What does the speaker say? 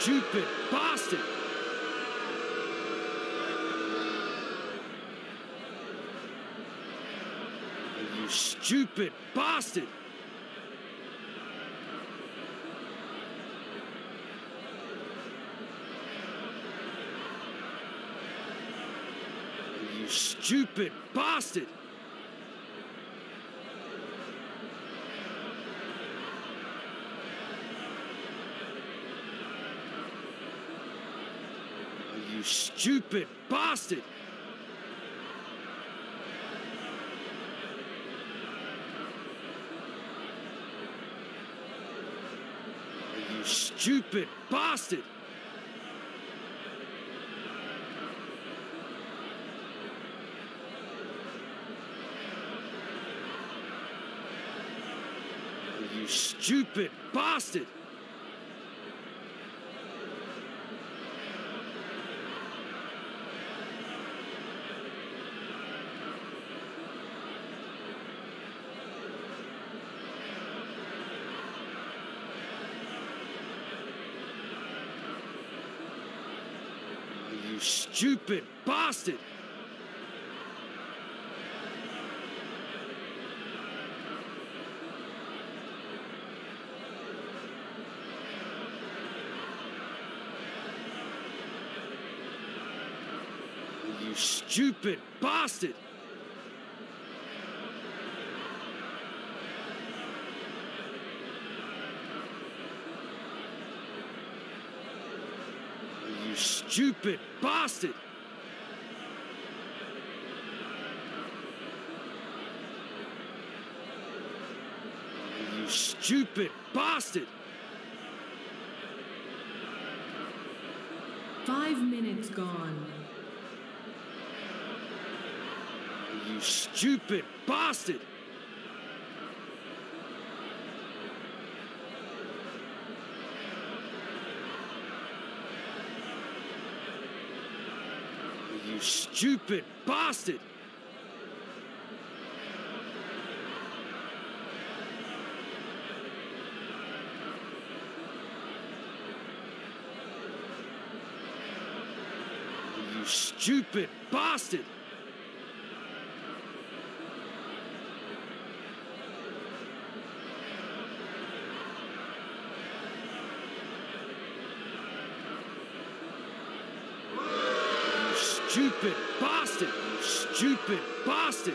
stupid bastard! You stupid bastard! You stupid bastard! You stupid bastard! You stupid bastard! You stupid bastard! You stupid bastard! You stupid bastard! You stupid bastard! You stupid bastard! Five minutes gone. You stupid bastard! You stupid bastard! You stupid bastard! You stupid bastard! You stupid bastard!